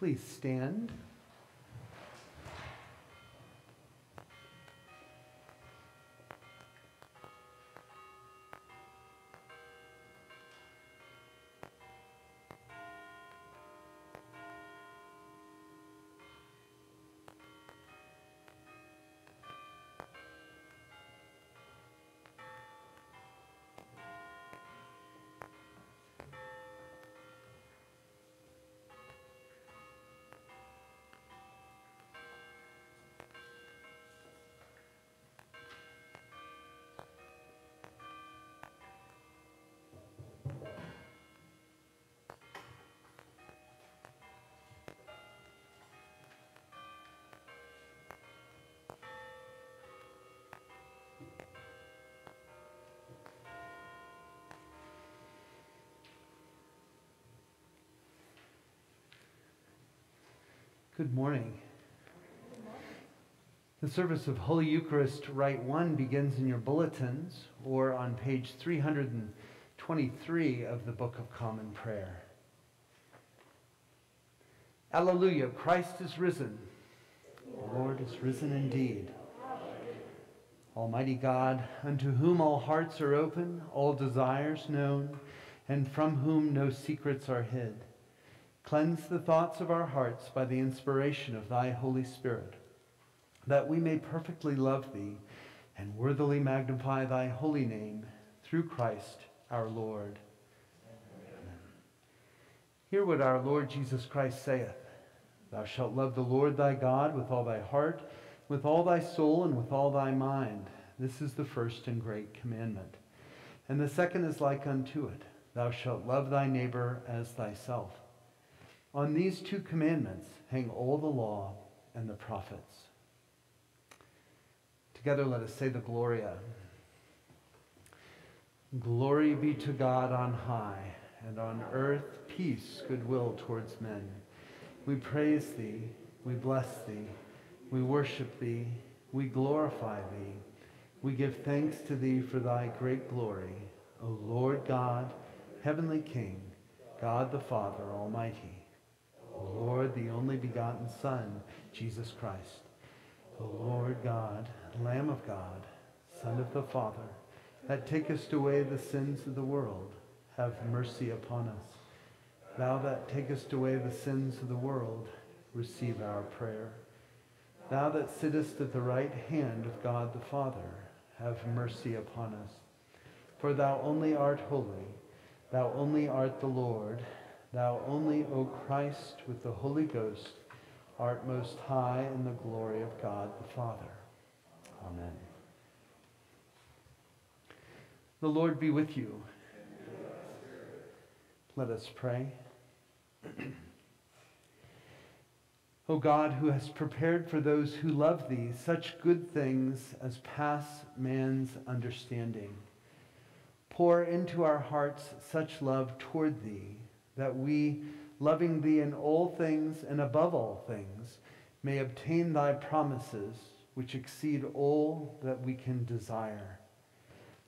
Please stand. Good morning. The service of Holy Eucharist, Rite 1, begins in your bulletins or on page 323 of the Book of Common Prayer. Alleluia, Christ is risen. The Lord is risen indeed. Almighty God, unto whom all hearts are open, all desires known, and from whom no secrets are hid. Cleanse the thoughts of our hearts by the inspiration of thy Holy Spirit, that we may perfectly love thee and worthily magnify thy holy name through Christ our Lord. Amen. Hear what our Lord Jesus Christ saith. Thou shalt love the Lord thy God with all thy heart, with all thy soul, and with all thy mind. This is the first and great commandment. And the second is like unto it. Thou shalt love thy neighbor as thyself. On these two commandments hang all the law and the prophets. Together let us say the Gloria. Glory be to God on high, and on earth peace, goodwill towards men. We praise thee, we bless thee, we worship thee, we glorify thee. We give thanks to thee for thy great glory, O Lord God, heavenly King, God the Father Almighty. O Lord, the only begotten Son, Jesus Christ. O Lord God, Lamb of God, Son of the Father, that takest away the sins of the world, have mercy upon us. Thou that takest away the sins of the world, receive our prayer. Thou that sittest at the right hand of God the Father, have mercy upon us. For thou only art holy, thou only art the Lord, Thou only, O Christ, with the Holy Ghost, art most high in the glory of God the Father. Amen. The Lord be with you. Let us pray. o God, who hast prepared for those who love thee such good things as pass man's understanding, pour into our hearts such love toward thee that we, loving thee in all things and above all things, may obtain thy promises, which exceed all that we can desire.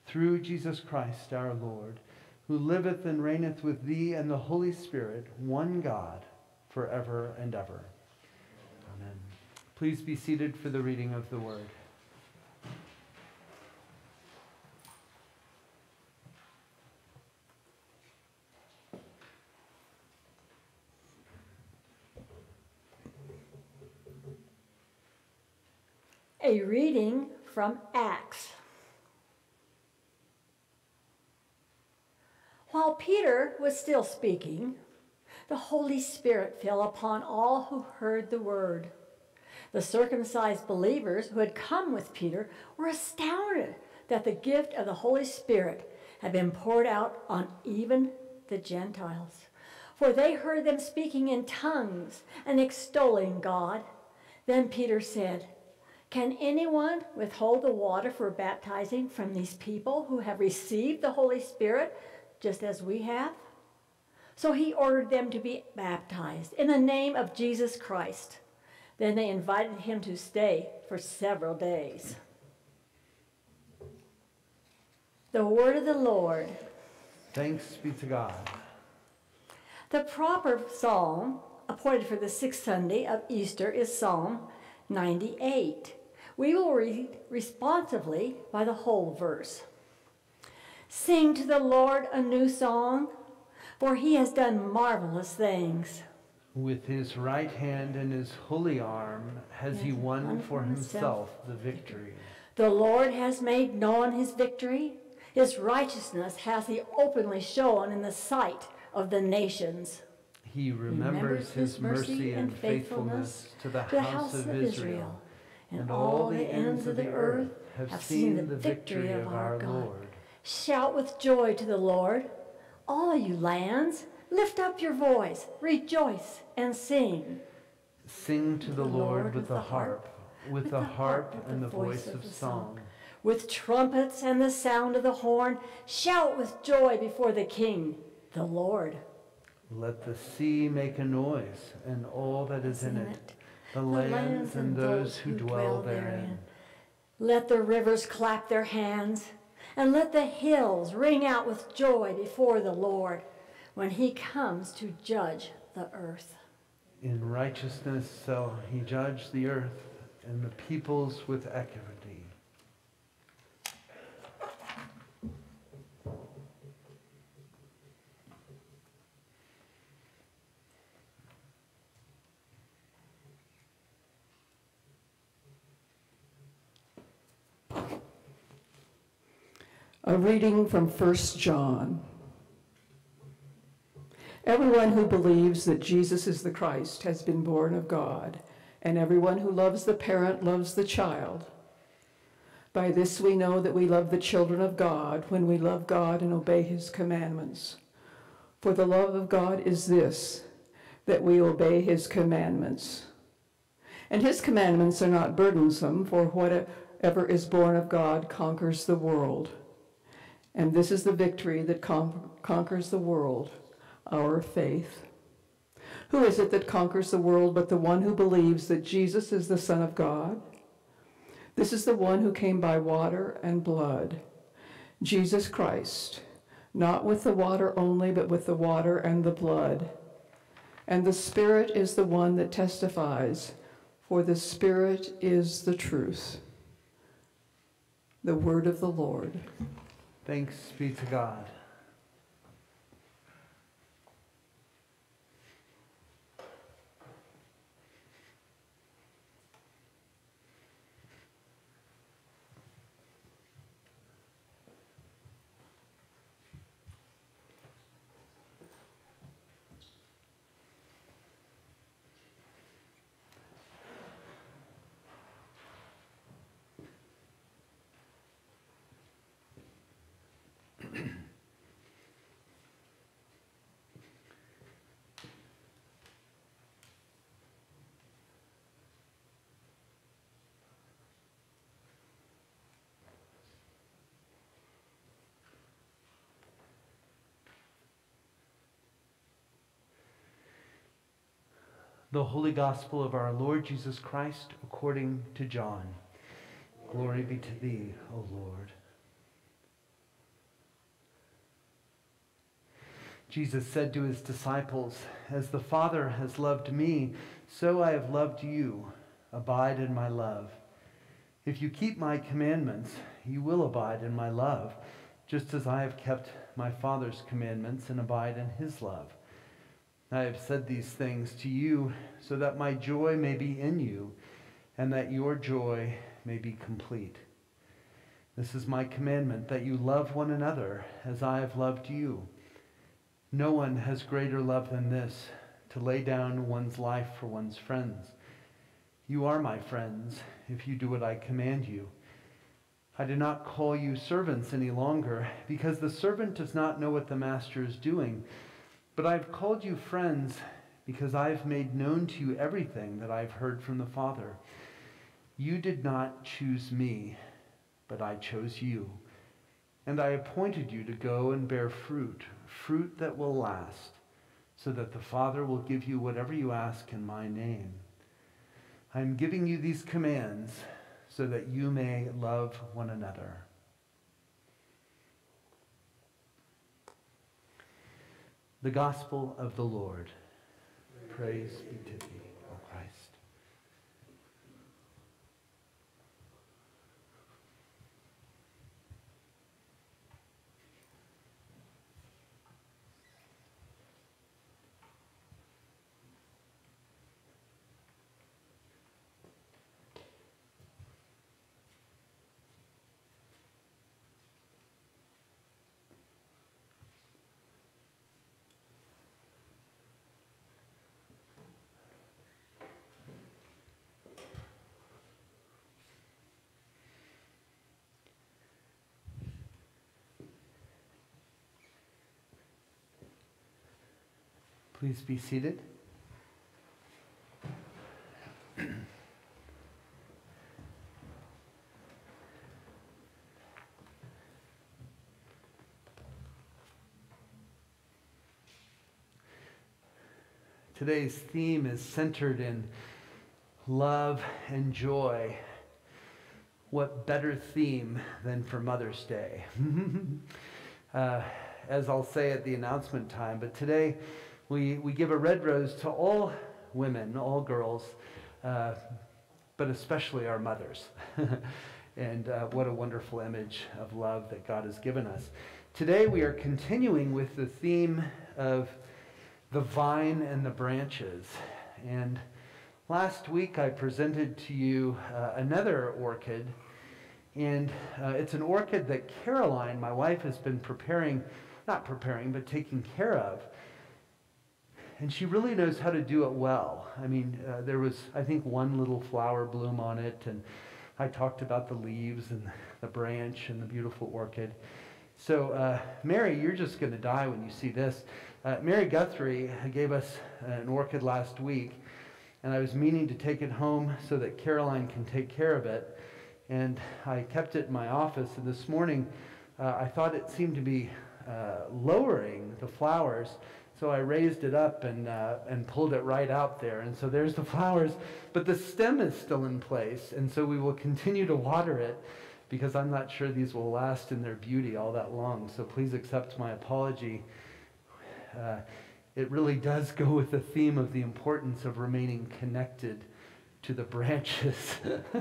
Through Jesus Christ our Lord, who liveth and reigneth with thee and the Holy Spirit, one God, forever and ever. Amen. Please be seated for the reading of the word. Reading from Acts. While Peter was still speaking, the Holy Spirit fell upon all who heard the word. The circumcised believers who had come with Peter were astounded that the gift of the Holy Spirit had been poured out on even the Gentiles. For they heard them speaking in tongues and extolling God. Then Peter said, can anyone withhold the water for baptizing from these people who have received the Holy Spirit just as we have? So he ordered them to be baptized in the name of Jesus Christ. Then they invited him to stay for several days. The word of the Lord. Thanks be to God. The proper psalm appointed for the sixth Sunday of Easter is Psalm 98. We will read responsively by the whole verse. Sing to the Lord a new song, for he has done marvelous things. With his right hand and his holy arm has he won for himself the victory. The Lord has made known his victory. His righteousness hath he openly shown in the sight of the nations. He remembers his mercy and faithfulness to the house of Israel, and all the ends of the earth have seen the victory of our God. Shout with joy to the Lord, all you lands. Lift up your voice, rejoice, and sing. Sing to the Lord with the harp, with the harp and the voice of song. With trumpets and the sound of the horn, shout with joy before the King, the Lord. Let the sea make a noise, and all that is in it, the lands and those who dwell therein. Let the rivers clap their hands, and let the hills ring out with joy before the Lord when he comes to judge the earth. In righteousness shall he judge the earth and the peoples with equity. A reading from 1 John. Everyone who believes that Jesus is the Christ has been born of God, and everyone who loves the parent loves the child. By this we know that we love the children of God when we love God and obey his commandments. For the love of God is this, that we obey his commandments. And his commandments are not burdensome, for whatever is born of God conquers the world. And this is the victory that con- conquers the world our faith. Who is it that conquers the world but the one who believes that Jesus is the Son of God? This is the one who came by water and blood, Jesus Christ, not with the water only, but with the water and the blood. And the Spirit is the one that testifies, for the Spirit is the truth. The word of the Lord. Thanks be to God. The Holy Gospel of our Lord Jesus Christ according to John. Glory be to thee, O Lord. Jesus said to his disciples, As the Father has loved me, so I have loved you. Abide in my love. If you keep my commandments, you will abide in my love, just as I have kept my Father's commandments and abide in his love. I have said these things to you so that my joy may be in you and that your joy may be complete. This is my commandment that you love one another as I have loved you. No one has greater love than this to lay down one's life for one's friends. You are my friends if you do what I command you. I do not call you servants any longer because the servant does not know what the master is doing but I've called you friends because I've made known to you everything that I've heard from the Father. You did not choose me, but I chose you. And I appointed you to go and bear fruit, fruit that will last, so that the Father will give you whatever you ask in my name. I am giving you these commands so that you may love one another. The Gospel of the Lord. Praise be to thee, O Christ. Please be seated. Today's theme is centered in love and joy. What better theme than for Mother's Day? uh, as I'll say at the announcement time, but today we, we give a red rose to all women, all girls, uh, but especially our mothers. and uh, what a wonderful image of love that God has given us. Today we are continuing with the theme of the vine and the branches. And last week I presented to you uh, another orchid. And uh, it's an orchid that Caroline, my wife, has been preparing, not preparing, but taking care of. And she really knows how to do it well. I mean, uh, there was, I think, one little flower bloom on it, and I talked about the leaves and the branch and the beautiful orchid. So, uh, Mary, you're just going to die when you see this. Uh, Mary Guthrie gave us an orchid last week, and I was meaning to take it home so that Caroline can take care of it. And I kept it in my office, and this morning uh, I thought it seemed to be uh, lowering the flowers. So I raised it up and, uh, and pulled it right out there. And so there's the flowers, but the stem is still in place. And so we will continue to water it because I'm not sure these will last in their beauty all that long. So please accept my apology. Uh, it really does go with the theme of the importance of remaining connected to the branches.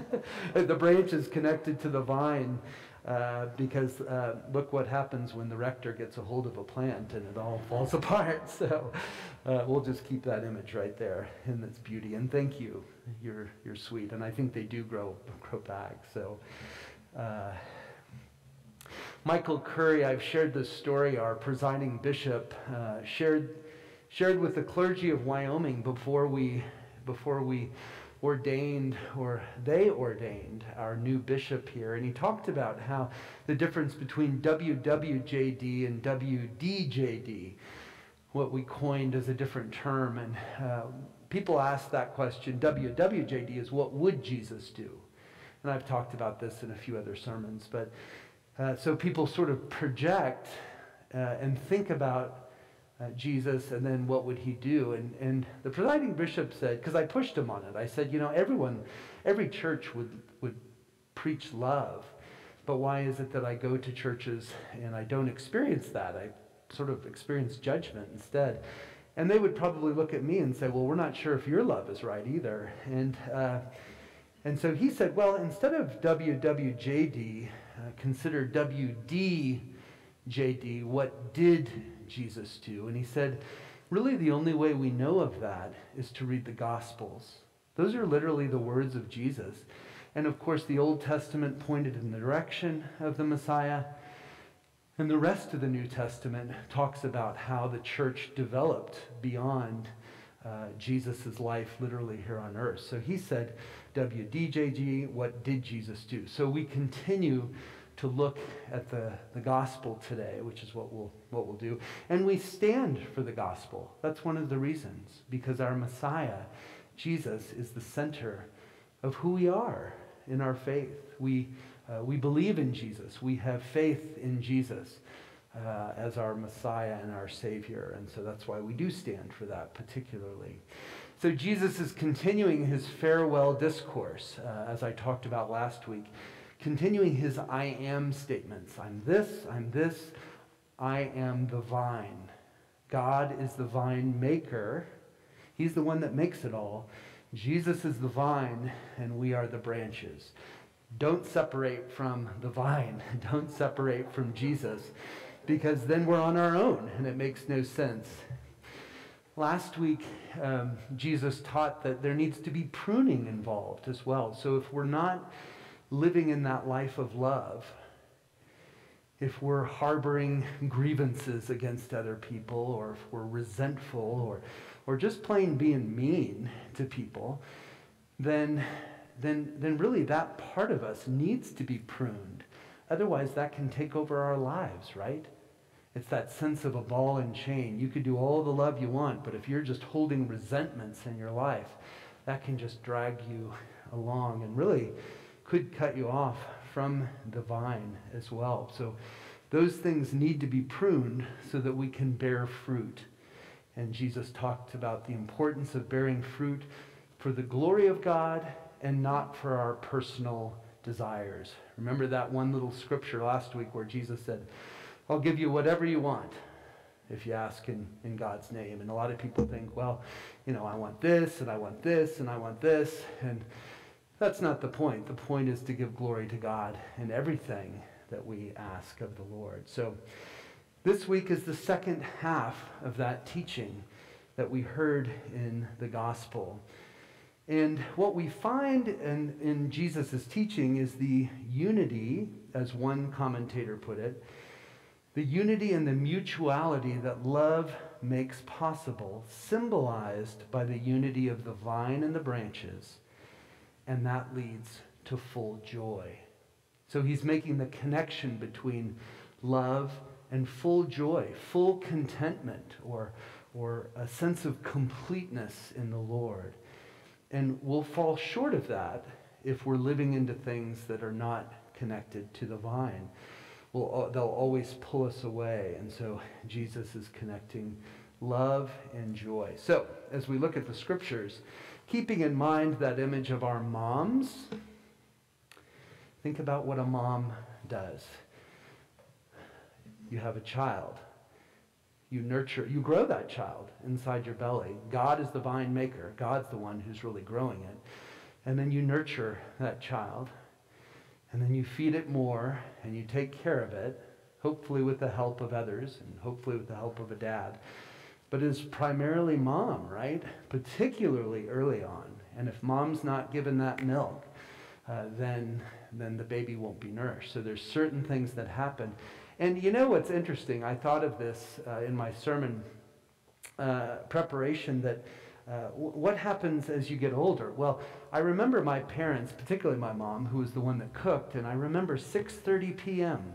the branches connected to the vine. Uh, because uh, look what happens when the rector gets a hold of a plant and it all falls apart. So uh, we'll just keep that image right there in its beauty. And thank you. You're, you're sweet. And I think they do grow, grow back. So uh, Michael Curry, I've shared this story, our presiding bishop, uh, shared, shared with the clergy of Wyoming before we, before we ordained, or they ordained, our new bishop here. And he talked about how the difference between WWJD and WDJD, what we coined as a different term. And uh, people ask that question WWJD is what would Jesus do? And I've talked about this in a few other sermons. But uh, so people sort of project uh, and think about uh, Jesus, and then what would he do? And, and the presiding bishop said, because I pushed him on it, I said, you know, everyone, every church would, would preach love, but why is it that I go to churches and I don't experience that? I sort of experience judgment instead. And they would probably look at me and say, well, we're not sure if your love is right either. And, uh, and so he said, well, instead of WWJD, uh, consider WDJD, what did Jesus to. And he said, really, the only way we know of that is to read the Gospels. Those are literally the words of Jesus. And of course, the Old Testament pointed in the direction of the Messiah. And the rest of the New Testament talks about how the church developed beyond uh, Jesus' life literally here on earth. So he said, WDJD, what did Jesus do? So we continue to look at the, the gospel today, which is what we'll, what we'll do. And we stand for the gospel. That's one of the reasons, because our Messiah, Jesus, is the center of who we are in our faith. We, uh, we believe in Jesus, we have faith in Jesus. Uh, as our Messiah and our Savior. And so that's why we do stand for that particularly. So Jesus is continuing his farewell discourse, uh, as I talked about last week continuing his I am statements. I'm this, I'm this, I am the vine. God is the vine maker. He's the one that makes it all. Jesus is the vine, and we are the branches. Don't separate from the vine. Don't separate from Jesus, because then we're on our own, and it makes no sense. Last week, um, Jesus taught that there needs to be pruning involved as well. So if we're not living in that life of love, if we're harboring grievances against other people, or if we're resentful, or, or just plain being mean to people, then, then, then really that part of us needs to be pruned. Otherwise, that can take over our lives, right? It's that sense of a ball and chain. You could do all the love you want, but if you're just holding resentments in your life, that can just drag you along and really could cut you off from the vine as well. So those things need to be pruned so that we can bear fruit. And Jesus talked about the importance of bearing fruit for the glory of God and not for our personal desires. Remember that one little scripture last week where Jesus said, I'll give you whatever you want if you ask in, in God's name. And a lot of people think, well, you know, I want this and I want this and I want this. And that's not the point. The point is to give glory to God in everything that we ask of the Lord. So this week is the second half of that teaching that we heard in the gospel. And what we find in, in Jesus' teaching is the unity, as one commentator put it, the unity and the mutuality that love makes possible, symbolized by the unity of the vine and the branches, and that leads to full joy. So he's making the connection between love and full joy, full contentment, or, or a sense of completeness in the Lord. And we'll fall short of that if we're living into things that are not connected to the vine will, they'll always pull us away. And so Jesus is connecting love and joy. So as we look at the scriptures, keeping in mind that image of our moms, think about what a mom does. You have a child. You nurture, you grow that child inside your belly. God is the vine maker. God's the one who's really growing it. And then you nurture that child and then you feed it more and you take care of it, hopefully with the help of others and hopefully with the help of a dad. But it's primarily mom, right? Particularly early on. And if mom's not given that milk, uh, then, then the baby won't be nourished. So there's certain things that happen. And you know what's interesting? I thought of this uh, in my sermon uh, preparation that uh, what happens as you get older? Well, I remember my parents, particularly my mom, who was the one that cooked, and I remember 6:30 p.m.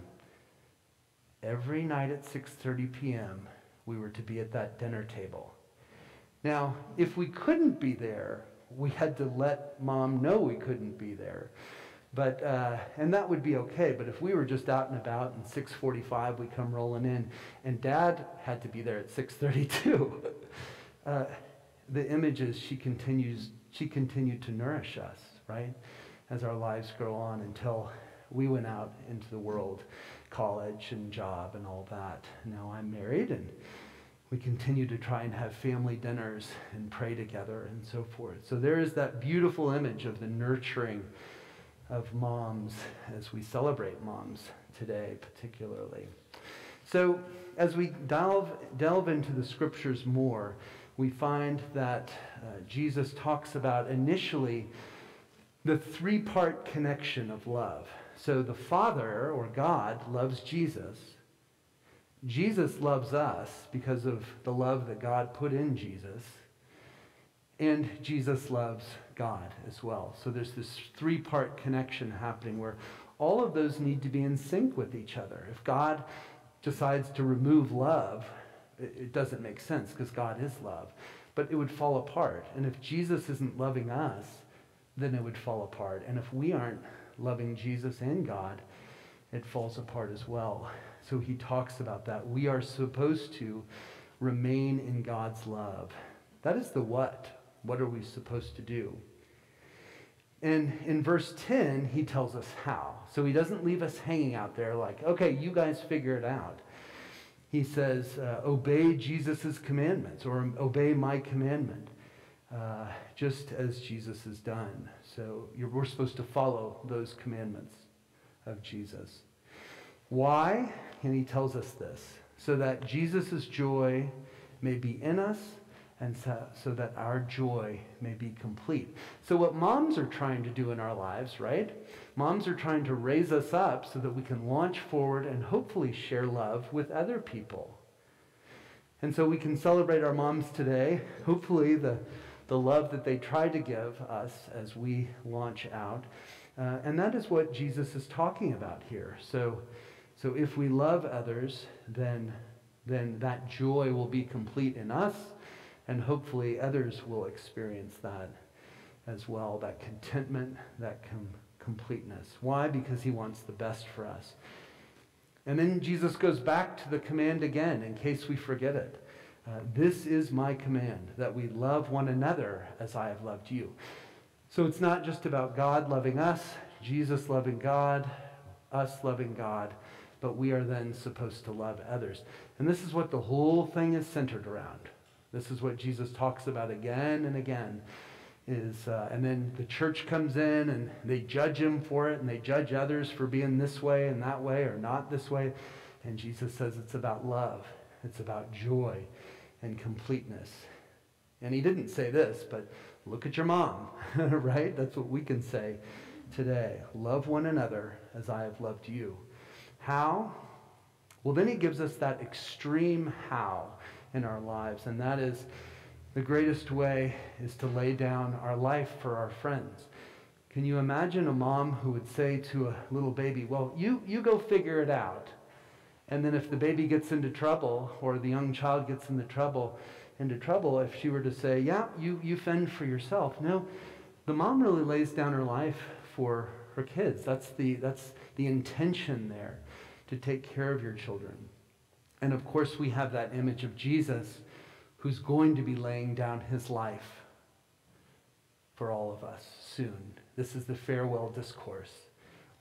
Every night at 6:30 p.m., we were to be at that dinner table. Now, if we couldn't be there, we had to let mom know we couldn't be there. But uh, and that would be okay. But if we were just out and about and 6:45 we come rolling in, and Dad had to be there at 6:32. uh, the images she continues she continued to nourish us right as our lives grow on until we went out into the world college and job and all that. Now i'm married and we continue to try and have family dinners and pray together and so forth. So there is that beautiful image of the nurturing of moms as we celebrate moms today particularly. So as we delve, delve into the scriptures more we find that uh, Jesus talks about initially the three part connection of love. So the Father, or God, loves Jesus. Jesus loves us because of the love that God put in Jesus. And Jesus loves God as well. So there's this three part connection happening where all of those need to be in sync with each other. If God decides to remove love, it doesn't make sense because God is love. But it would fall apart. And if Jesus isn't loving us, then it would fall apart. And if we aren't loving Jesus and God, it falls apart as well. So he talks about that. We are supposed to remain in God's love. That is the what. What are we supposed to do? And in verse 10, he tells us how. So he doesn't leave us hanging out there like, okay, you guys figure it out he says, uh, obey Jesus' commandments or obey my commandment. Uh, just as Jesus has done. So we're supposed to follow those commandments of Jesus. Why? And he tells us this so that Jesus' joy may be in us and so, so, that our joy may be complete. So, what moms are trying to do in our lives, right? Moms are trying to raise us up so that we can launch forward and hopefully share love with other people. And so, we can celebrate our moms today, hopefully, the, the love that they try to give us as we launch out. Uh, and that is what Jesus is talking about here. So, so if we love others, then, then that joy will be complete in us and hopefully others will experience that as well that contentment, that com- completeness. Why? Because he wants the best for us. And then Jesus goes back to the command again in case we forget it. Uh, this is my command that we love one another as I have loved you. So it's not just about God loving us, Jesus loving God, us loving God, but we are then supposed to love others. And this is what the whole thing is centered around. This is what Jesus talks about again and again. Is, uh, and then the church comes in and they judge him for it and they judge others for being this way and that way or not this way. And Jesus says it's about love, it's about joy and completeness. And he didn't say this, but look at your mom, right? That's what we can say today. Love one another as I have loved you. How? Well, then he gives us that extreme how in our lives, and that is the greatest way is to lay down our life for our friends. Can you imagine a mom who would say to a little baby, Well, you, you go figure it out. And then if the baby gets into trouble or the young child gets into trouble, into trouble, if she were to say, Yeah, you, you fend for yourself. No, the mom really lays down her life for her kids. That's the, that's the intention there to take care of your children. And of course, we have that image of Jesus who's going to be laying down his life for all of us soon. This is the farewell discourse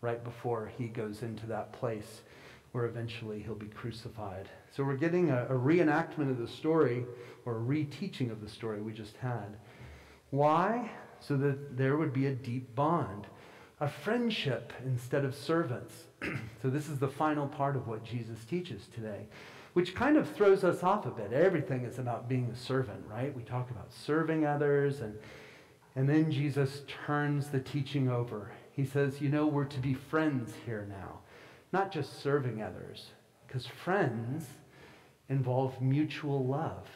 right before he goes into that place where eventually he'll be crucified. So we're getting a, a reenactment of the story or a reteaching of the story we just had. Why? So that there would be a deep bond, a friendship instead of servants. so this is the final part of what Jesus teaches today, which kind of throws us off a bit. Everything is about being a servant, right? We talk about serving others and and then Jesus turns the teaching over. He says, "You know, we're to be friends here now, not just serving others, because friends involve mutual love.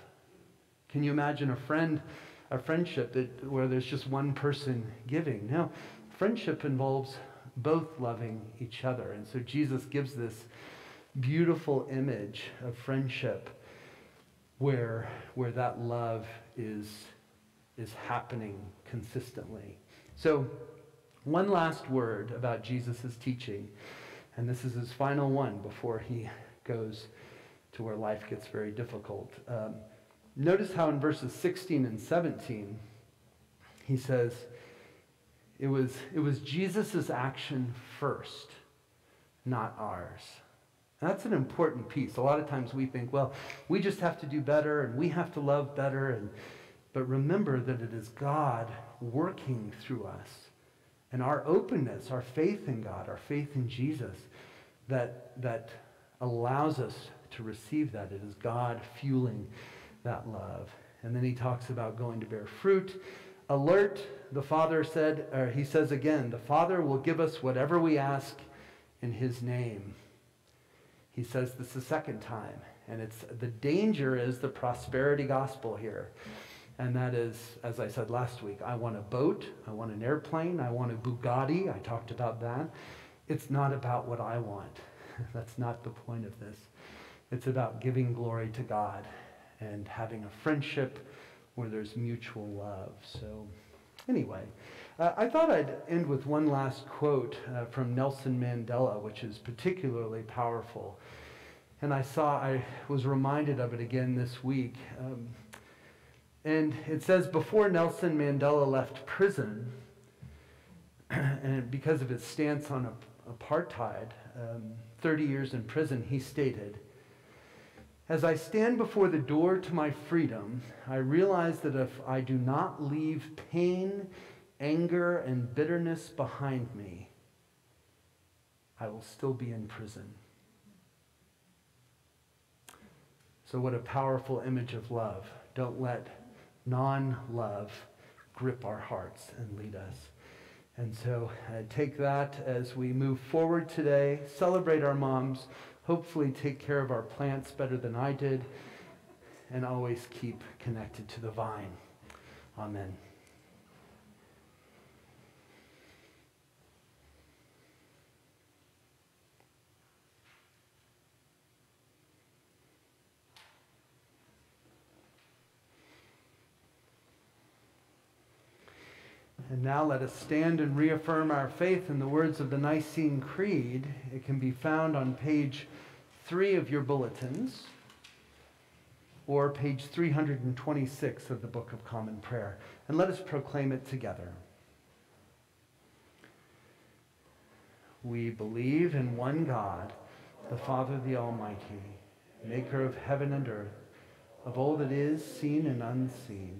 Can you imagine a friend a friendship that where there's just one person giving? No, friendship involves both loving each other. And so Jesus gives this beautiful image of friendship where, where that love is, is happening consistently. So, one last word about Jesus' teaching, and this is his final one before he goes to where life gets very difficult. Um, notice how in verses 16 and 17, he says, it was, it was Jesus' action first, not ours. And that's an important piece. A lot of times we think, well, we just have to do better and we have to love better. And, but remember that it is God working through us and our openness, our faith in God, our faith in Jesus that, that allows us to receive that. It is God fueling that love. And then he talks about going to bear fruit alert, the Father said, or he says again, the Father will give us whatever we ask in his name. He says this a second time. And it's the danger is the prosperity gospel here. And that is, as I said last week, I want a boat, I want an airplane, I want a Bugatti. I talked about that. It's not about what I want. That's not the point of this. It's about giving glory to God and having a friendship where there's mutual love. So, anyway, uh, I thought I'd end with one last quote uh, from Nelson Mandela, which is particularly powerful. And I saw, I was reminded of it again this week. Um, and it says, before Nelson Mandela left prison, and because of his stance on apartheid, um, 30 years in prison, he stated, As I stand before the door to my freedom, I realize that if I do not leave pain, anger, and bitterness behind me, I will still be in prison. So, what a powerful image of love. Don't let non love grip our hearts and lead us. And so, uh, take that as we move forward today, celebrate our moms, hopefully, take care of our plants better than I did, and always keep connected to the vine. Amen. And now let us stand and reaffirm our faith in the words of the Nicene Creed. It can be found on page three of your bulletins or page 326 of the Book of Common Prayer. And let us proclaim it together. We believe in one God, the Father, the Almighty, maker of heaven and earth, of all that is seen and unseen.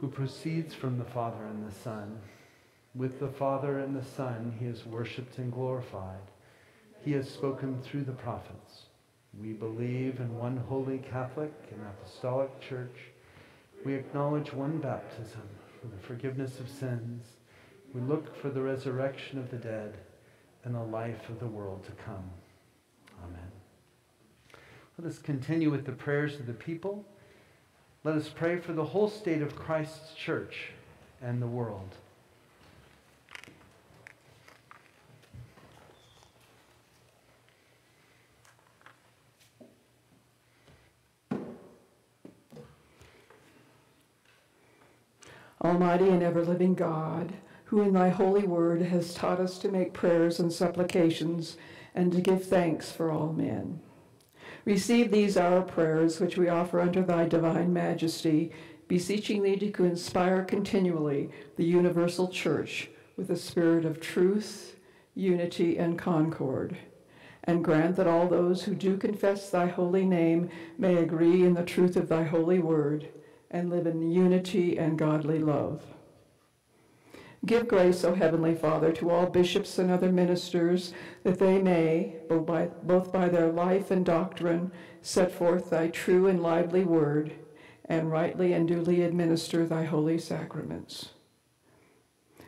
who proceeds from the Father and the Son. With the Father and the Son, he is worshiped and glorified. He has spoken through the prophets. We believe in one holy Catholic and Apostolic Church. We acknowledge one baptism for the forgiveness of sins. We look for the resurrection of the dead and the life of the world to come. Amen. Let us continue with the prayers of the people. Let us pray for the whole state of Christ's church and the world. Almighty and ever living God, who in thy holy word has taught us to make prayers and supplications and to give thanks for all men. Receive these our prayers, which we offer unto thy divine majesty, beseeching thee to inspire continually the universal church with a spirit of truth, unity, and concord. And grant that all those who do confess thy holy name may agree in the truth of thy holy word and live in unity and godly love. Give grace, O Heavenly Father, to all bishops and other ministers, that they may, both by, both by their life and doctrine, set forth thy true and lively word, and rightly and duly administer thy holy sacraments.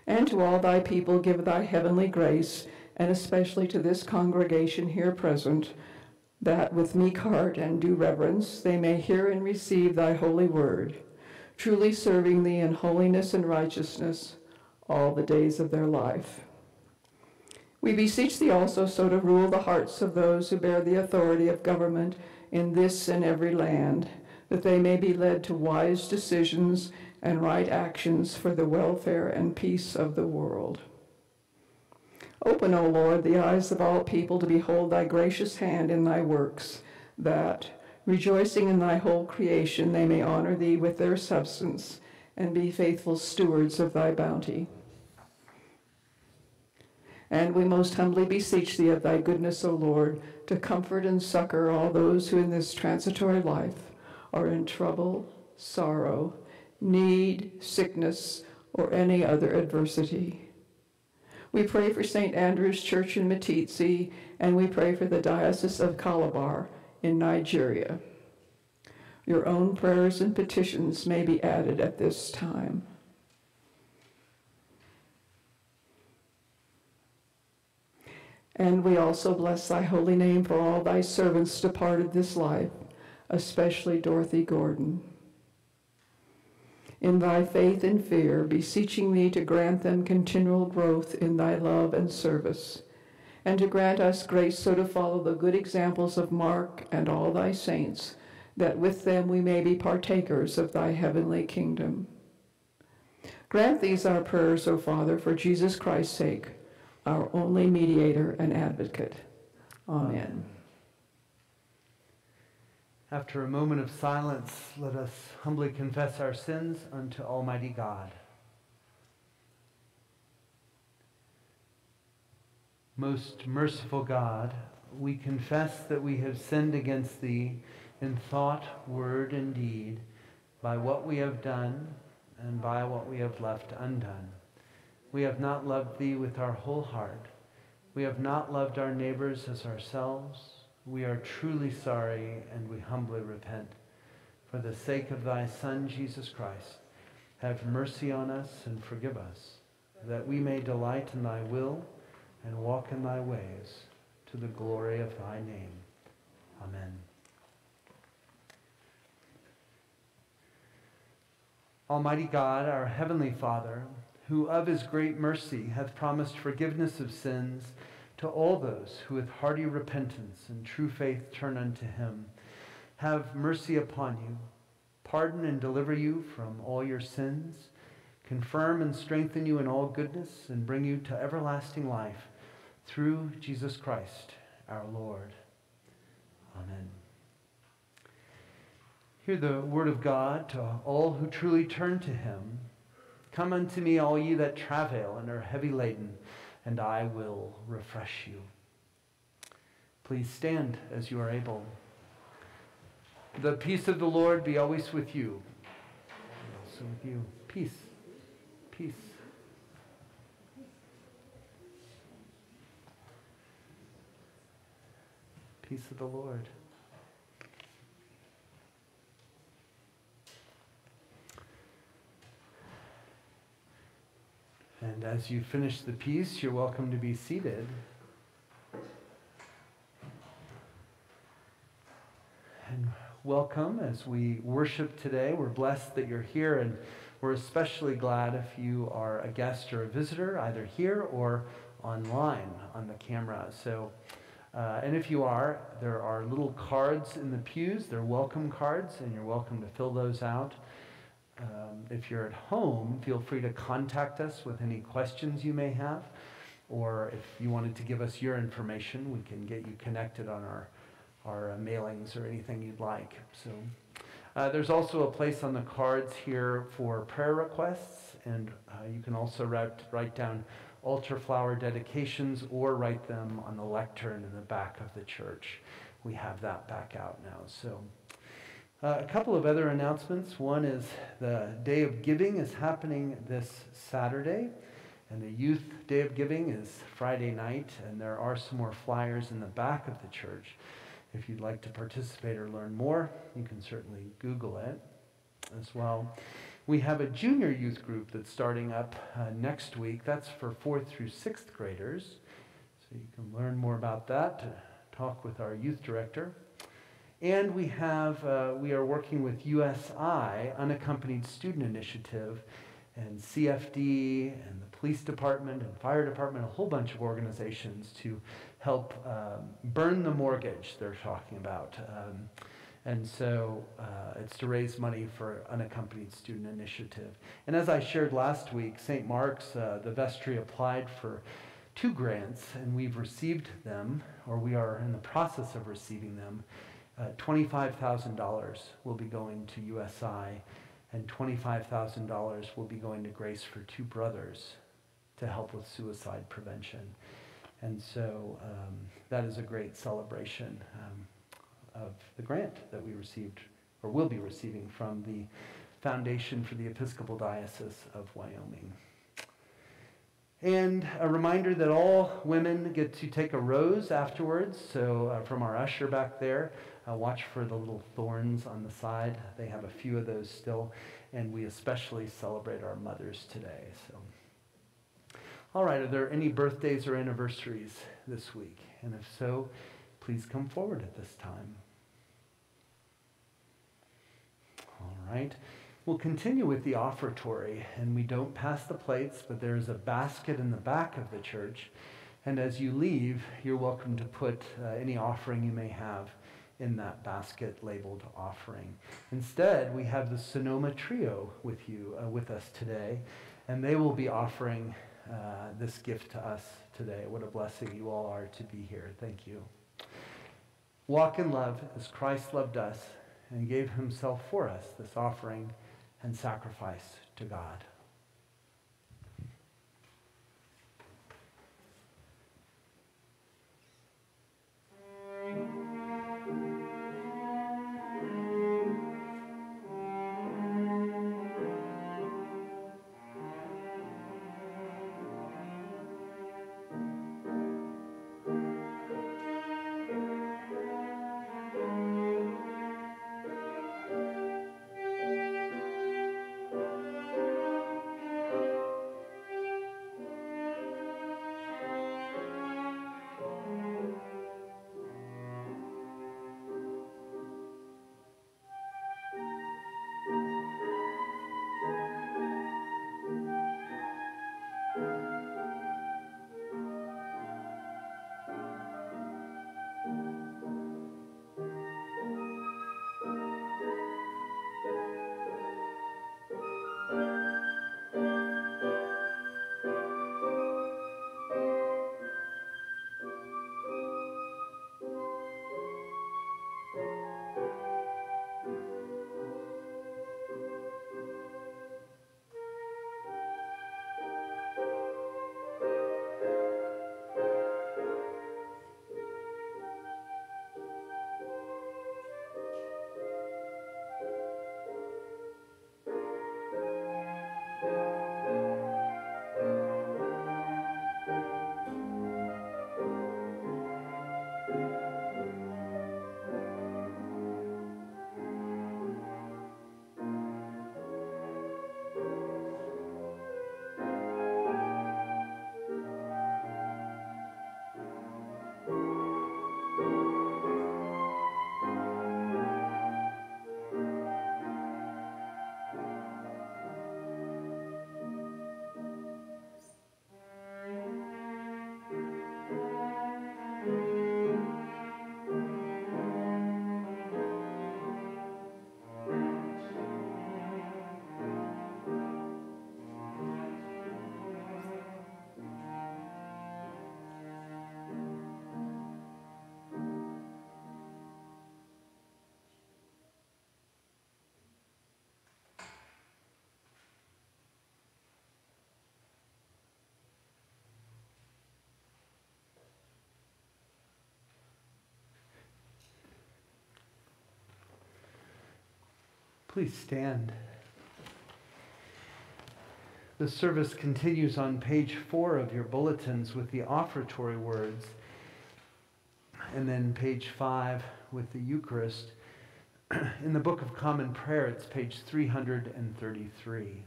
And to all thy people give thy heavenly grace, and especially to this congregation here present, that with meek heart and due reverence they may hear and receive thy holy word, truly serving thee in holiness and righteousness all the days of their life. We beseech thee also so to rule the hearts of those who bear the authority of government in this and every land, that they may be led to wise decisions and right actions for the welfare and peace of the world. Open, O Lord, the eyes of all people to behold thy gracious hand in thy works, that, rejoicing in thy whole creation, they may honor thee with their substance and be faithful stewards of thy bounty. And we most humbly beseech thee of thy goodness, O Lord, to comfort and succor all those who in this transitory life are in trouble, sorrow, need, sickness, or any other adversity. We pray for St. Andrew's Church in Meeteetse, and we pray for the Diocese of Calabar in Nigeria. Your own prayers and petitions may be added at this time. And we also bless thy holy name for all thy servants departed this life, especially Dorothy Gordon. In thy faith and fear, beseeching thee to grant them continual growth in thy love and service, and to grant us grace so to follow the good examples of Mark and all thy saints, that with them we may be partakers of thy heavenly kingdom. Grant these our prayers, O Father, for Jesus Christ's sake our only mediator and advocate. Amen. After a moment of silence, let us humbly confess our sins unto Almighty God. Most merciful God, we confess that we have sinned against Thee in thought, word, and deed, by what we have done and by what we have left undone. We have not loved thee with our whole heart. We have not loved our neighbors as ourselves. We are truly sorry and we humbly repent. For the sake of thy Son, Jesus Christ, have mercy on us and forgive us, that we may delight in thy will and walk in thy ways to the glory of thy name. Amen. Almighty God, our heavenly Father, who of his great mercy hath promised forgiveness of sins to all those who with hearty repentance and true faith turn unto him. Have mercy upon you, pardon and deliver you from all your sins, confirm and strengthen you in all goodness, and bring you to everlasting life through Jesus Christ our Lord. Amen. Hear the word of God to all who truly turn to him Come unto me, all ye that travail and are heavy laden, and I will refresh you. Please stand as you are able. The peace of the Lord be always with you. Also with you. Peace. Peace. Peace of the Lord. And as you finish the piece, you're welcome to be seated. And welcome as we worship today. We're blessed that you're here, and we're especially glad if you are a guest or a visitor, either here or online on the camera. So, uh, and if you are, there are little cards in the pews. They're welcome cards, and you're welcome to fill those out. Um, if you're at home, feel free to contact us with any questions you may have. Or if you wanted to give us your information, we can get you connected on our, our uh, mailings or anything you'd like. So uh, there's also a place on the cards here for prayer requests, and uh, you can also write, write down altar flower dedications or write them on the lectern in the back of the church. We have that back out now. So. Uh, a couple of other announcements. One is the Day of Giving is happening this Saturday, and the Youth Day of Giving is Friday night, and there are some more flyers in the back of the church. If you'd like to participate or learn more, you can certainly Google it as well. We have a junior youth group that's starting up uh, next week. That's for fourth through sixth graders. So you can learn more about that, talk with our youth director. And we have, uh, we are working with USI, Unaccompanied Student Initiative, and CFD, and the police department, and fire department, a whole bunch of organizations to help um, burn the mortgage they're talking about. Um, and so uh, it's to raise money for Unaccompanied Student Initiative. And as I shared last week, St. Mark's, uh, the vestry applied for two grants, and we've received them, or we are in the process of receiving them. Uh, $25,000 will be going to USI, and $25,000 will be going to Grace for Two Brothers to help with suicide prevention. And so um, that is a great celebration um, of the grant that we received, or will be receiving from the Foundation for the Episcopal Diocese of Wyoming. And a reminder that all women get to take a rose afterwards, so uh, from our usher back there. Uh, watch for the little thorns on the side. They have a few of those still, and we especially celebrate our mothers today. So, all right, are there any birthdays or anniversaries this week? And if so, please come forward at this time. All right. We'll continue with the offertory, and we don't pass the plates, but there's a basket in the back of the church. And as you leave, you're welcome to put uh, any offering you may have in that basket labeled offering. Instead, we have the Sonoma Trio with you, uh, with us today, and they will be offering uh, this gift to us today. What a blessing you all are to be here. Thank you. Walk in love as Christ loved us and gave himself for us, this offering and sacrifice to God. Please stand. The service continues on page four of your bulletins with the offertory words, and then page five with the Eucharist. In the Book of Common Prayer, it's page 333.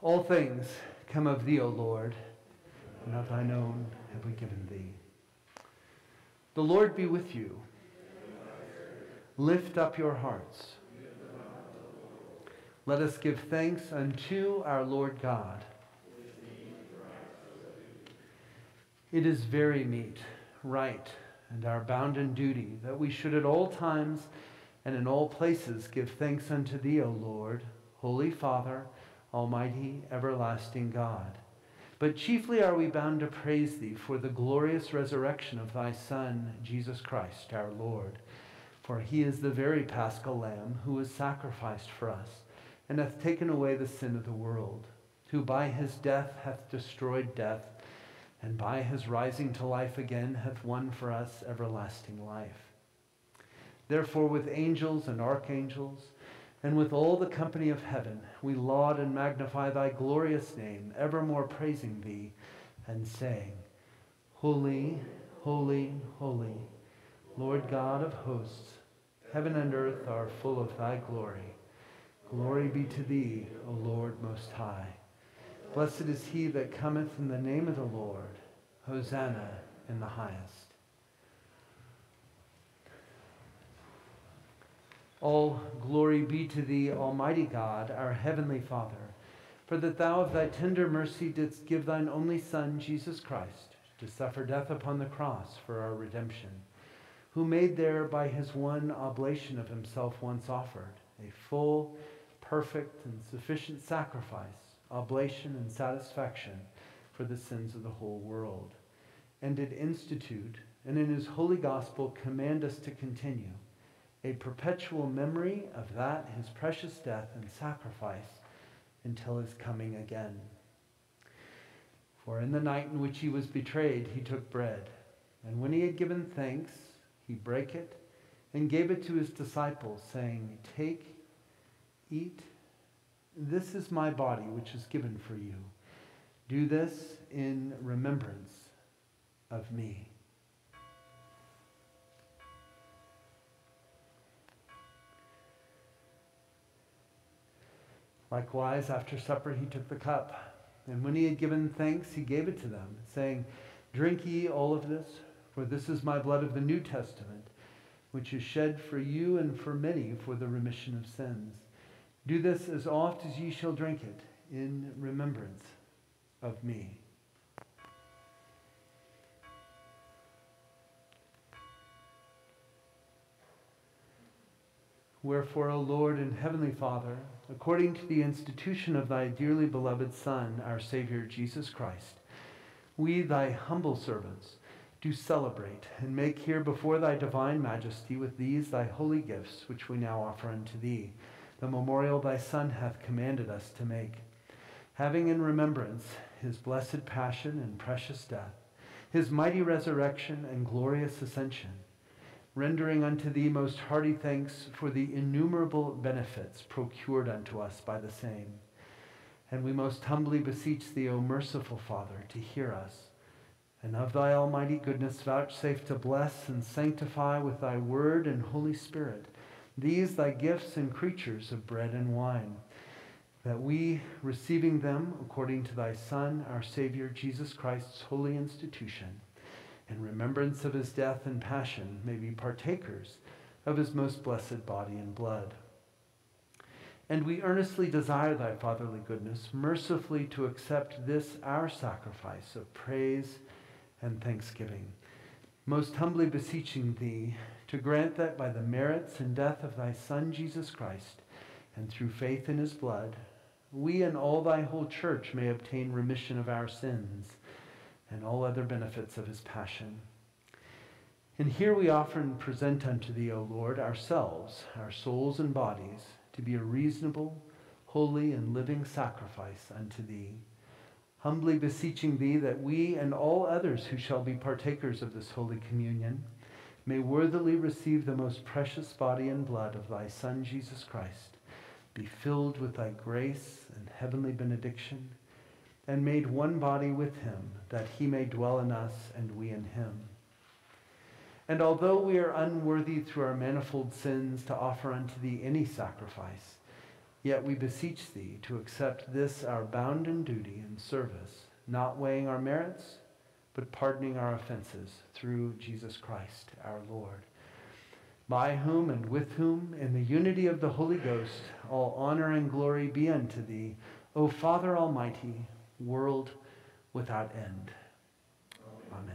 All things come of thee, O Lord, and of thine own have we given thee. The Lord be with you. Lift up your hearts. Let us give thanks unto our Lord God. It is very meet, right, and our bounden duty that we should at all times and in all places give thanks unto thee, O Lord, Holy Father, Almighty, everlasting God. But chiefly are we bound to praise thee for the glorious resurrection of thy Son, Jesus Christ, our Lord for he is the very paschal lamb who was sacrificed for us, and hath taken away the sin of the world, who by his death hath destroyed death, and by his rising to life again hath won for us everlasting life. Therefore, with angels and archangels, and with all the company of heaven, we laud and magnify thy glorious name, evermore praising thee, and saying, Holy, holy, holy Lord God of hosts, heaven and earth are full of thy glory. Glory be to thee, O Lord Most High. Blessed is he that cometh in the name of the Lord. Hosanna in the highest. All glory be to thee, Almighty God, our heavenly Father, for that thou of thy tender mercy didst give thine only Son, Jesus Christ, to suffer death upon the cross for our redemption, who made there by his one oblation of himself once offered a full, perfect, and sufficient sacrifice, oblation, and satisfaction for the sins of the whole world, and did institute, and in his holy gospel command us to continue a perpetual memory of that, his precious death and sacrifice, until his coming again. For in the night in which he was betrayed, he took bread, and when he had given thanks, he brake it and gave it to his disciples, saying, Take, eat, this is my body, which is given for you. Do this in remembrance of me. Likewise, after supper, he took the cup. And when he had given thanks, he gave it to them, saying, Drink ye all of this, for this is my blood of the New Testament, which is shed for you and for many for the remission of sins. Do this as oft as ye shall drink it, in remembrance of me. Wherefore, O Lord and Heavenly Father, according to the institution of thy dearly beloved Son, our Savior Jesus Christ, we, thy humble servants, do celebrate and make here before thy divine majesty with these thy holy gifts, which we now offer unto thee, the memorial thy Son hath commanded us to make. Having in remembrance his blessed passion and precious death, his mighty resurrection and glorious ascension, rendering unto thee most hearty thanks for the innumerable benefits procured unto us by the same. And we most humbly beseech thee, O merciful Father, to hear us, and of thy almighty goodness vouchsafe to bless and sanctify with thy word and Holy Spirit these thy gifts and creatures of bread and wine, that we, receiving them according to thy Son, our Savior, Jesus Christ's holy institution, in remembrance of his death and passion, may be partakers of his most blessed body and blood. And we earnestly desire thy fatherly goodness, mercifully to accept this our sacrifice of praise and thanksgiving, most humbly beseeching thee to grant that by the merits and death of thy Son Jesus Christ, and through faith in his blood, we and all thy whole church may obtain remission of our sins and all other benefits of his passion. And here we offer and present unto thee, O Lord, ourselves, our souls and bodies, to be a reasonable, holy, and living sacrifice unto thee, humbly beseeching thee that we and all others who shall be partakers of this holy communion may worthily receive the most precious body and blood of thy Son, Jesus Christ, be filled with thy grace and heavenly benediction, and made one body with him, that he may dwell in us and we in him. And although we are unworthy through our manifold sins to offer unto thee any sacrifice, yet we beseech thee to accept this our bounden duty and service, not weighing our merits, but pardoning our offenses through Jesus Christ our Lord, by whom and with whom, in the unity of the Holy Ghost, all honor and glory be unto thee, O Father Almighty, world without end. Amen.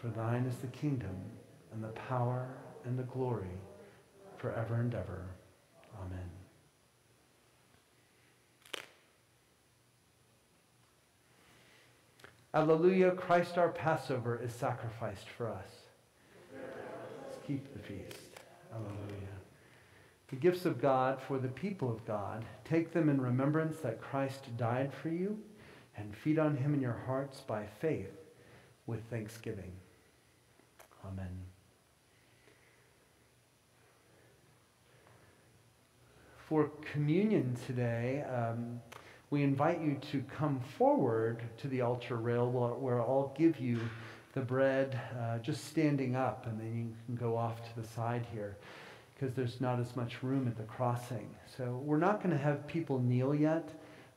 For thine is the kingdom, and the power, and the glory, forever and ever. Amen. Alleluia, Christ our Passover is sacrificed for us. Let's keep the feast. Alleluia. The gifts of God for the people of God, take them in remembrance that Christ died for you, and feed on him in your hearts by faith with thanksgiving. Amen. For communion today, um, we invite you to come forward to the altar rail where I'll give you the bread uh, just standing up, and then you can go off to the side here because there's not as much room at the crossing. So we're not going to have people kneel yet,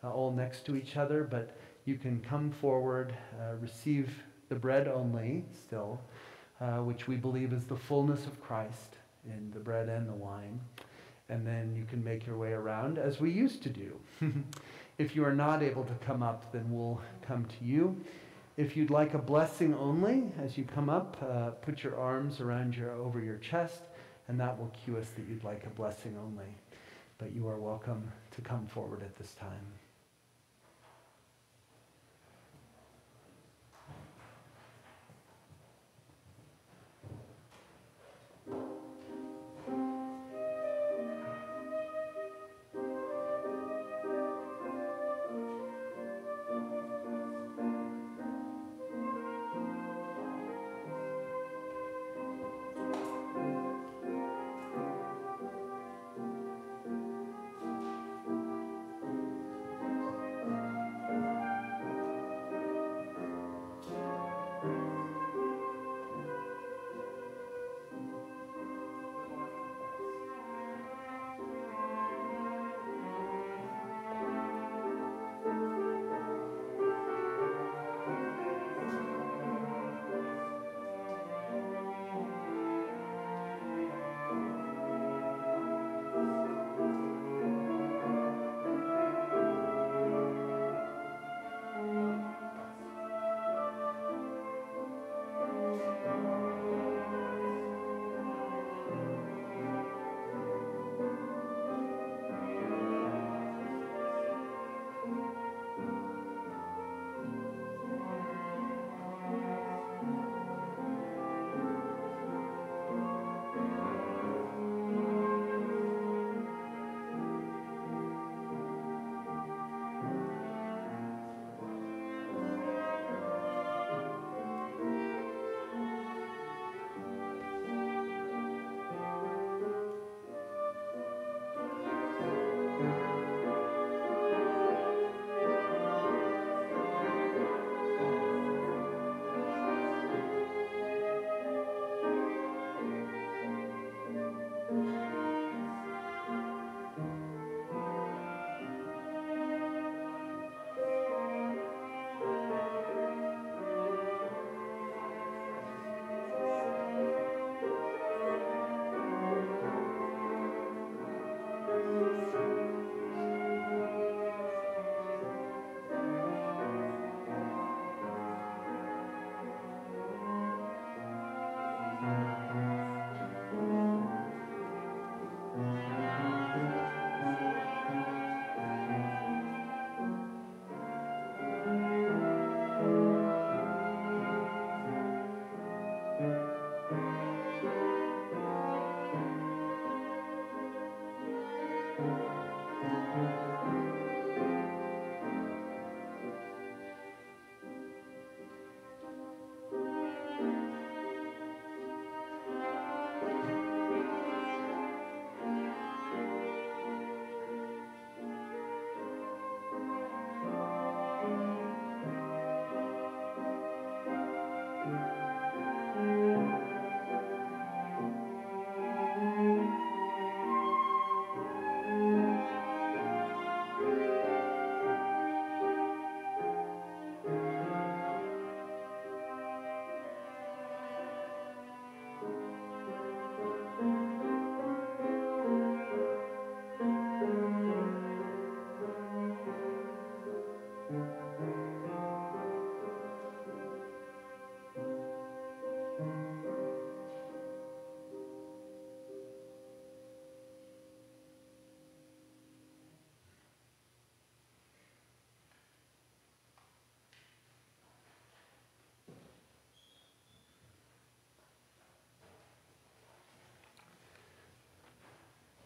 uh, all next to each other, but you can come forward, uh, receive the bread only still, uh, which we believe is the fullness of Christ in the bread and the wine. And then you can make your way around as we used to do. If you are not able to come up, then we'll come to you. If you'd like a blessing only as you come up, uh, put your arms around your over your chest, and that will cue us that you'd like a blessing only. But you are welcome to come forward at this time.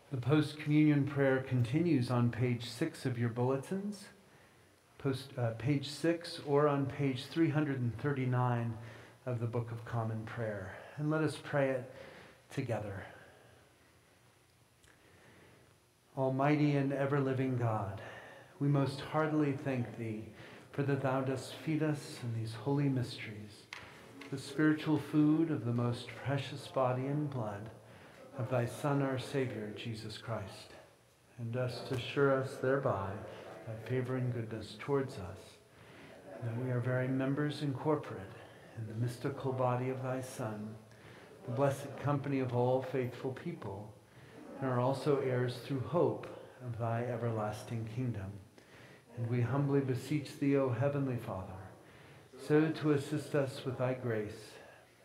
The post communion prayer continues on page six of your bulletins, post, uh, page six, or on page 339 of the Book of Common Prayer. And let us pray it together. Almighty and ever living God, we most heartily thank Thee for that Thou dost feed us in these holy mysteries, the spiritual food of the most precious body and blood of Thy Son, our Savior, Jesus Christ, and dost assure us thereby Thy favor and goodness towards us, that we are very members incorporate in the mystical body of Thy Son, the blessed company of all faithful people and are also heirs through hope of thy everlasting kingdom. And we humbly beseech thee, O heavenly Father, so to assist us with thy grace,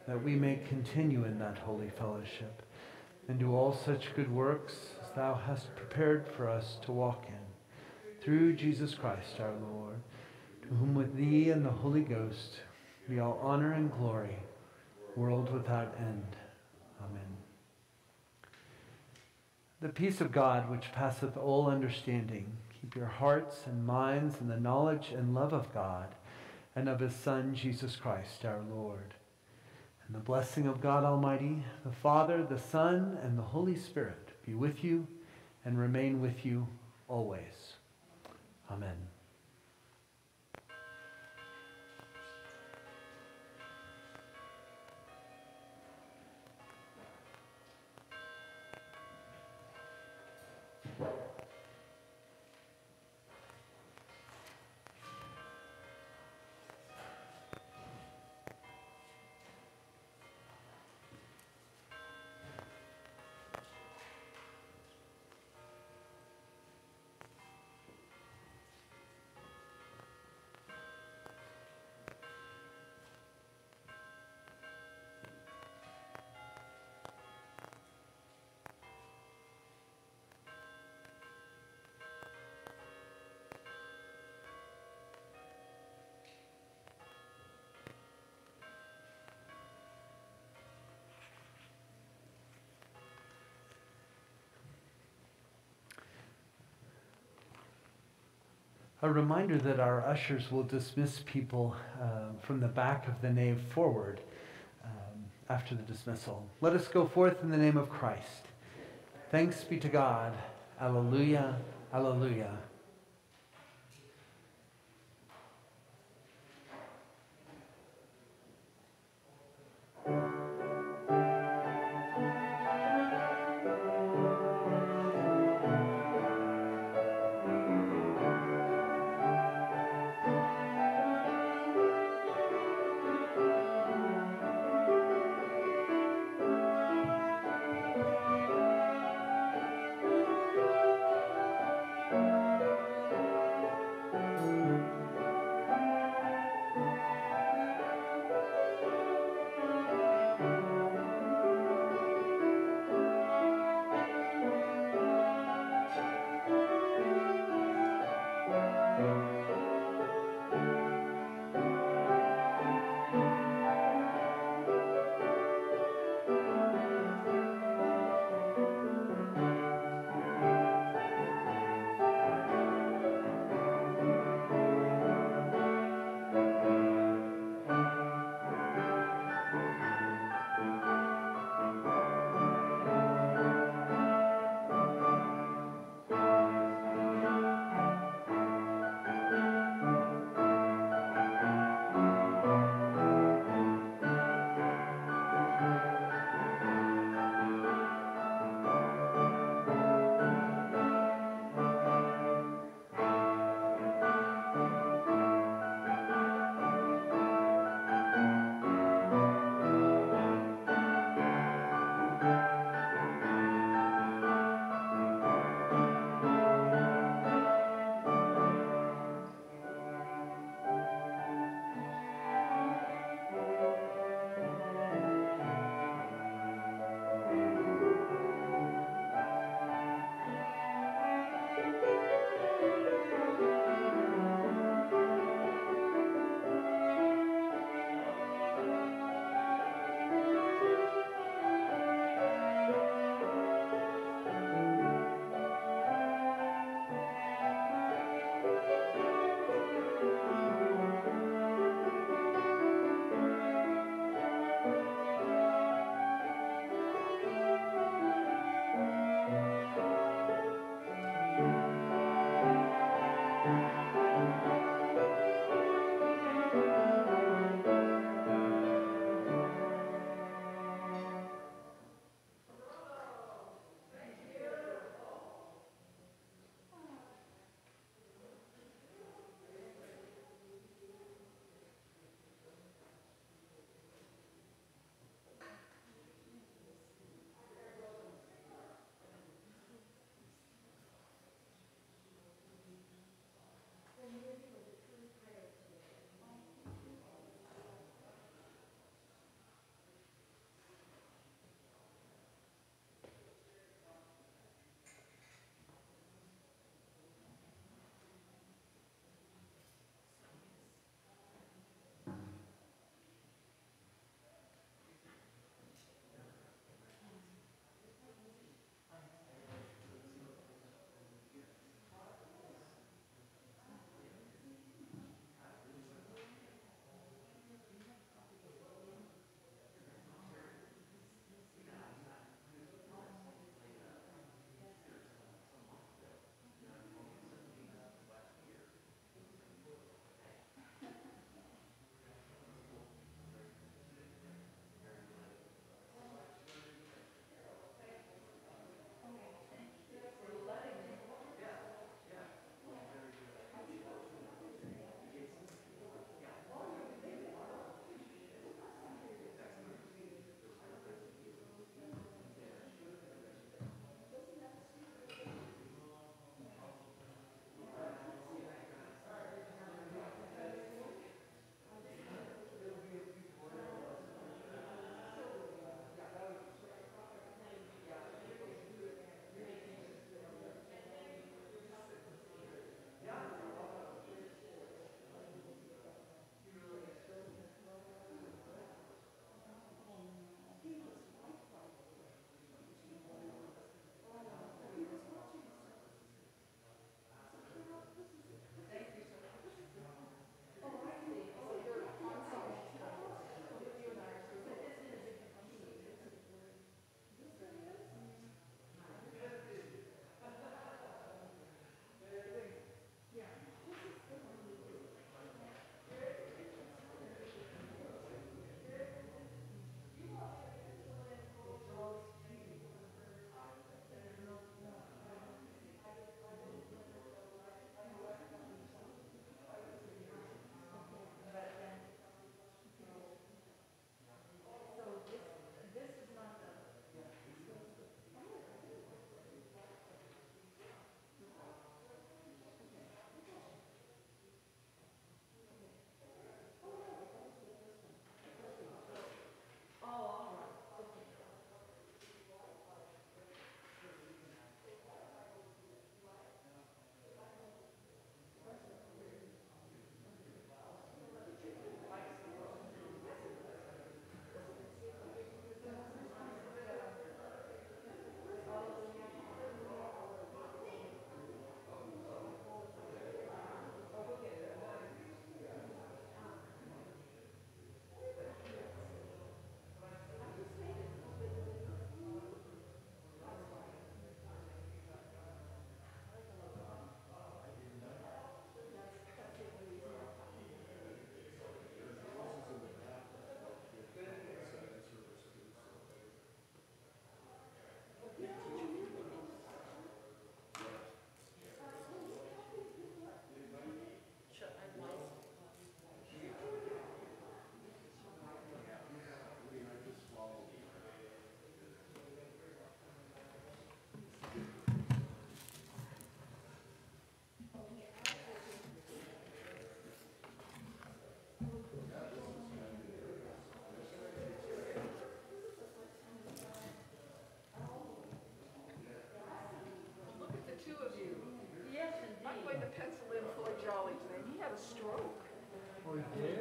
that we may continue in that holy fellowship, and do all such good works as thou hast prepared for us to walk in. Through Jesus Christ our Lord, to whom with thee and the Holy Ghost be all honor and glory, world without end. Amen. The peace of God, which passeth all understanding, keep your hearts and minds in the knowledge and love of God and of his Son, Jesus Christ our Lord. And the blessing of God Almighty, the Father, the Son, and the Holy Spirit be with you and remain with you always. Amen. A reminder that our ushers will dismiss people uh, from the back of the nave forward um, after the dismissal. Let us go forth in the name of Christ. Thanks be to God. Alleluia, alleluia.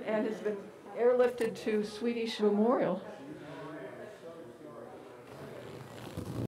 And has been airlifted to Swedish Memorial.